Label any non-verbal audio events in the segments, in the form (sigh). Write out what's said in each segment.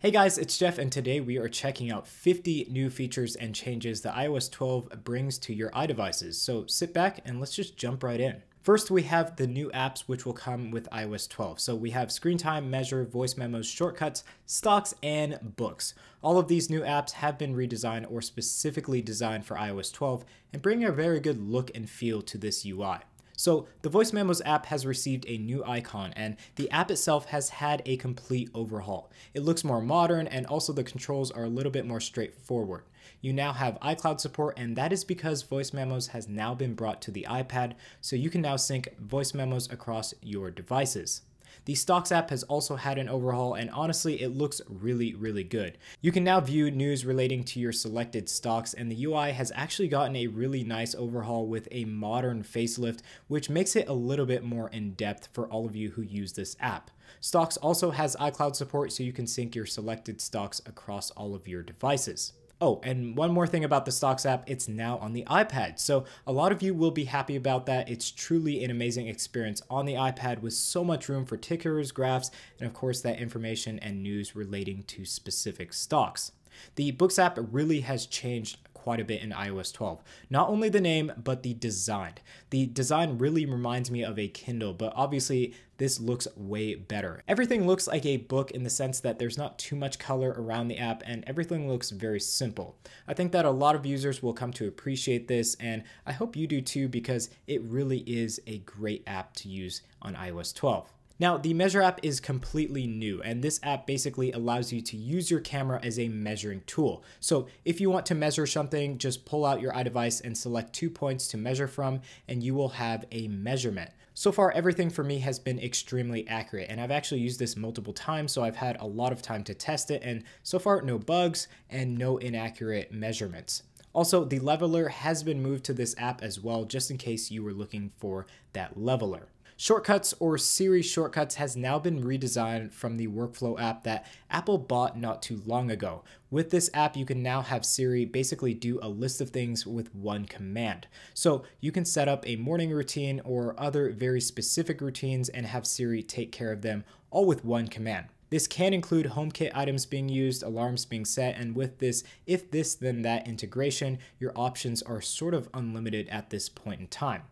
Hey guys, it's Jeff and today we are checking out 50 new features and changes that iOS 12 brings to your iDevices. So sit back and let's just jump right in. First, we have the new apps which will come with iOS 12. So we have Screen Time, Measure, Voice Memos, Shortcuts, Stocks, and Books. All of these new apps have been redesigned or specifically designed for iOS 12 and bring a very good look and feel to this UI. So the Voice Memos app has received a new icon and the app itself has had a complete overhaul. It looks more modern and also the controls are a little bit more straightforward. You now have iCloud support and that is because Voice Memos has now been brought to the iPad so you can now sync voice memos across your devices. The Stocks app has also had an overhaul and honestly it looks really really good. You can now view news relating to your selected stocks and the UI has actually gotten a really nice overhaul with a modern facelift which makes it a little bit more in depth for all of you who use this app. Stocks also has iCloud support so you can sync your selected stocks across all of your devices. Oh, and one more thing about the Stocks app, it's now on the iPad. So a lot of you will be happy about that. It's truly an amazing experience on the iPad with so much room for tickers, graphs, and of course that information and news relating to specific stocks. The Books app really has changed quite a bit in iOS 12. Not only the name, but the design. The design really reminds me of a Kindle, but obviously this looks way better. Everything looks like a book in the sense that there's not too much color around the app and everything looks very simple. I think that a lot of users will come to appreciate this and I hope you do too because it really is a great app to use on iOS 12. Now, the Measure app is completely new, and this app basically allows you to use your camera as a measuring tool. So if you want to measure something, just pull out your iDevice and select two points to measure from, and you will have a measurement. So far, everything for me has been extremely accurate, and I've actually used this multiple times, so I've had a lot of time to test it, and so far, no bugs and no inaccurate measurements. Also, the leveler has been moved to this app as well, just in case you were looking for that leveler. Shortcuts or Siri Shortcuts has now been redesigned from the workflow app that Apple bought not too long ago. With this app, you can now have Siri basically do a list of things with one command. So you can set up a morning routine or other very specific routines and have Siri take care of them all with one command. This can include HomeKit items being used, alarms being set, and with this if this then that integration, your options are sort of unlimited at this point in time.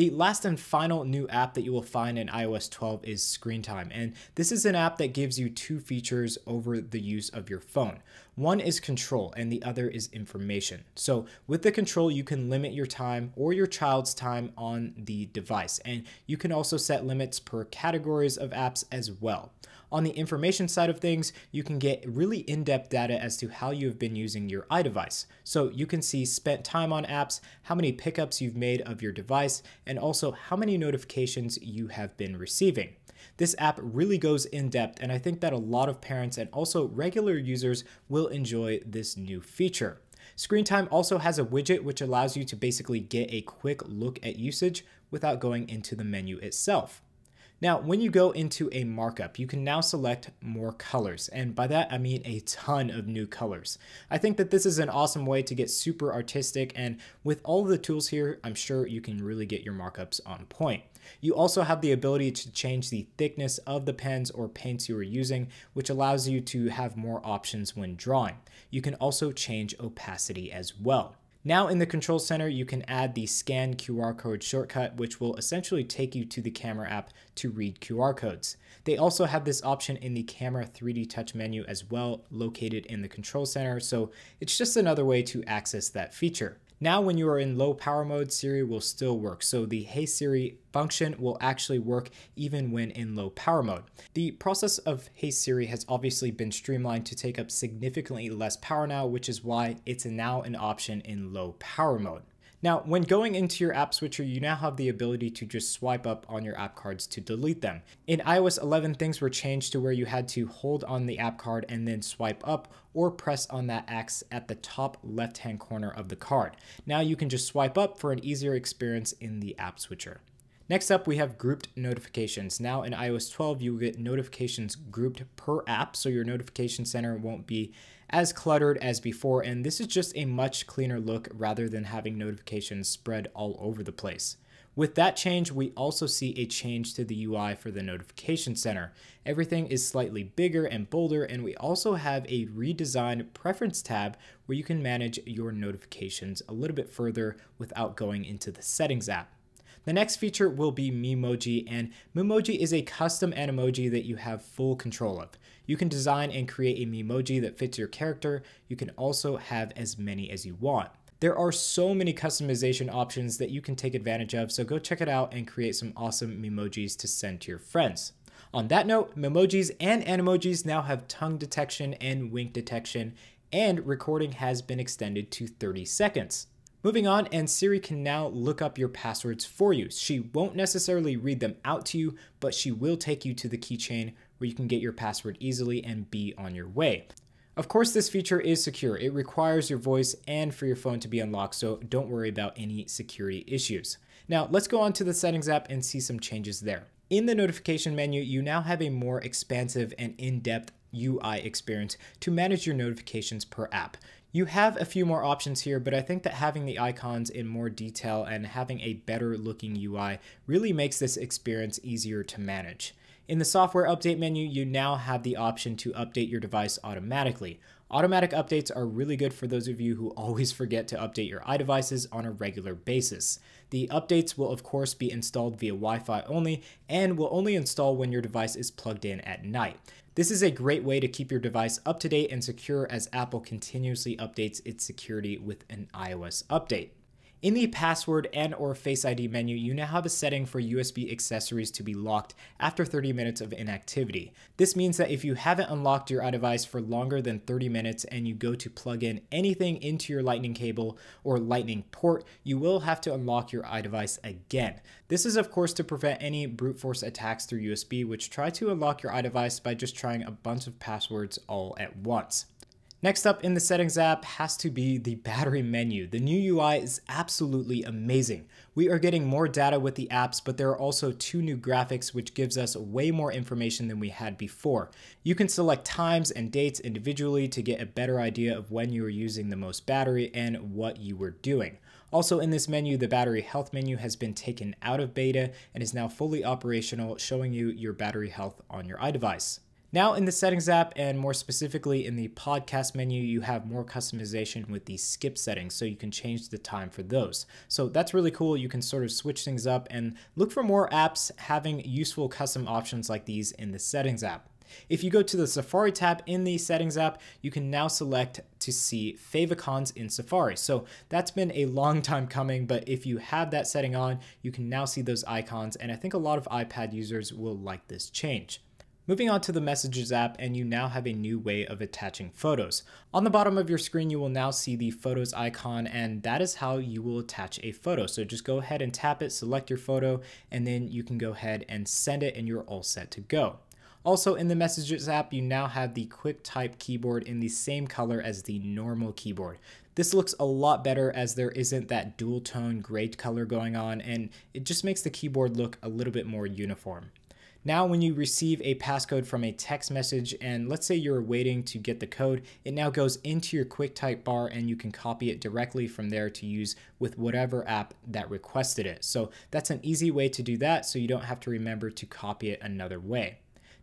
The last and final new app that you will find in iOS 12 is Screen Time, and this is an app that gives you two features over the use of your phone. One is control and the other is information. So with the control, you can limit your time or your child's time on the device, and you can also set limits per categories of apps as well. On the information side of things, you can get really in-depth data as to how you've been using your iDevice. So you can see spent time on apps, how many pickups you've made of your device, and also how many notifications you have been receiving. This app really goes in depth, and I think that a lot of parents and also regular users will enjoy this new feature. Screen Time also has a widget which allows you to basically get a quick look at usage without going into the menu itself. Now, when you go into a markup, you can now select more colors. And by that, I mean a ton of new colors. I think that this is an awesome way to get super artistic. And with all the tools here, I'm sure you can really get your markups on point. You also have the ability to change the thickness of the pens or paints you are using, which allows you to have more options when drawing. You can also change opacity as well. Now in the control center, you can add the scan QR code shortcut, which will essentially take you to the camera app to read QR codes. They also have this option in the camera 3D touch menu as well, located in the control center. So it's just another way to access that feature. Now when you are in low power mode, Siri will still work. So the Hey Siri function will actually work even when in low power mode. The process of Hey Siri has obviously been streamlined to take up significantly less power now, which is why it's now an option in low power mode. Now, when going into your app switcher, you now have the ability to just swipe up on your app cards to delete them. In iOS 11, things were changed to where you had to hold on the app card and then swipe up or press on that X at the top left-hand corner of the card. Now you can just swipe up for an easier experience in the app switcher. Next up, we have grouped notifications. Now in iOS 12, you will get notifications grouped per app, so your notification center won't be as cluttered as before, and this is just a much cleaner look rather than having notifications spread all over the place. With that change, we also see a change to the UI for the notification center. Everything is slightly bigger and bolder, and we also have a redesigned preference tab where you can manage your notifications a little bit further without going into the settings app. The next feature will be Memoji, and Memoji is a custom Animoji that you have full control of. You can design and create a Memoji that fits your character. You can also have as many as you want. There are so many customization options that you can take advantage of, so go check it out and create some awesome Memojis to send to your friends. On that note, Memojis and Animojis now have tongue detection and wink detection, and recording has been extended to 30 seconds. Moving on, and Siri can now look up your passwords for you. She won't necessarily read them out to you, but she will take you to the keychain where you can get your password easily and be on your way. Of course, this feature is secure. It requires your voice and for your phone to be unlocked, so don't worry about any security issues. Now, let's go on to the settings app and see some changes there. In the notification menu, you now have a more expansive and in-depth UI experience to manage your notifications per app. You have a few more options here, but I think that having the icons in more detail and having a better looking UI really makes this experience easier to manage. In the software update menu, you now have the option to update your device automatically. Automatic updates are really good for those of you who always forget to update your iDevices on a regular basis. The updates will of course be installed via Wi-Fi only and will only install when your device is plugged in at night. This is a great way to keep your device up to date and secure as Apple continuously updates its security with an iOS update. In the password and or Face ID menu, you now have a setting for USB accessories to be locked after 30 minutes of inactivity. This means that if you haven't unlocked your iDevice for longer than 30 minutes and you go to plug in anything into your lightning cable or lightning port, you will have to unlock your iDevice again. This is of course to prevent any brute force attacks through USB which try to unlock your iDevice by just trying a bunch of passwords all at once. Next up in the settings app has to be the battery menu. The new UI is absolutely amazing. We are getting more data with the apps, but there are also two new graphics which gives us way more information than we had before. You can select times and dates individually to get a better idea of when you are using the most battery and what you were doing. Also in this menu, the battery health menu has been taken out of beta and is now fully operational, showing you your battery health on your iDevice. Now in the settings app and more specifically in the podcast menu, you have more customization with the skip settings so you can change the time for those. So that's really cool. You can sort of switch things up and look for more apps having useful custom options like these in the settings app. If you go to the Safari tab in the settings app, you can now select to see favicons in Safari. So that's been a long (laughs) time coming, but if you have that setting on, you can now see those icons. And I think a lot of iPad users will like this change. Moving on to the Messages app, and you now have a new way of attaching photos. On the bottom of your screen, you will now see the Photos icon, and that is how you will attach a photo. So just go ahead and tap it, select your photo, and then you can go ahead and send it, and you're all set to go. Also in the Messages app, you now have the QuickType keyboard in the same color as the normal keyboard. This looks a lot better as there isn't that dual tone gray color going on and it just makes the keyboard look a little bit more uniform. Now, when you receive a passcode from a text message, and let's say you're waiting to get the code, it now goes into your QuickType bar and you can copy it directly from there to use with whatever app that requested it. So that's an easy way to do that so you don't have to remember to copy it another way.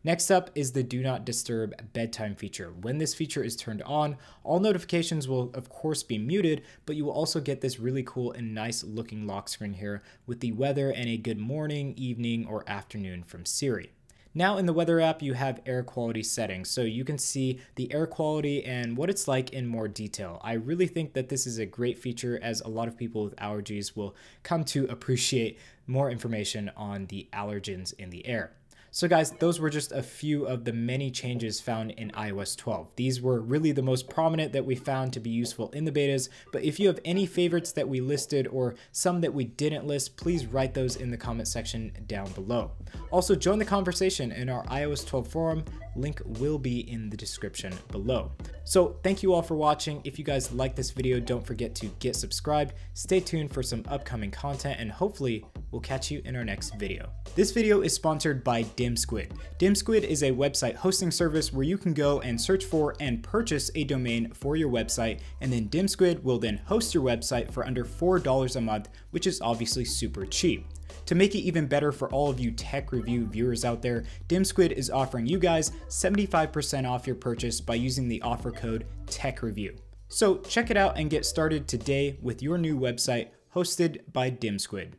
Next up is the do not disturb bedtime feature. When this feature is turned on, all notifications will of course be muted, but you will also get this really cool and nice looking lock screen here with the weather and a good morning, evening, or afternoon from Siri. Now in the weather app, you have air quality settings, so you can see the air quality and what it's like in more detail. I really think that this is a great feature as a lot of people with allergies will come to appreciate more information on the allergens in the air. So guys, those were just a few of the many changes found in iOS 12. These were really the most prominent that we found to be useful in the betas, but if you have any favorites that we listed or some that we didn't list, please write those in the comment section down below. Also join the conversation in our iOS 12 forum, link will be in the description below. So thank you all for watching. If you guys like this video, don't forget to get subscribed, stay tuned for some upcoming content, and hopefully We'll catch you in our next video. This video is sponsored by DimSquid. DimSquid is a website hosting service where you can go and search for and purchase a domain for your website, and then DimSquid will then host your website for under $4 a month, which is obviously super cheap. To make it even better for all of you tech review viewers out there, DimSquid is offering you guys 75% off your purchase by using the offer code TechReview. So check it out and get started today with your new website hosted by DimSquid.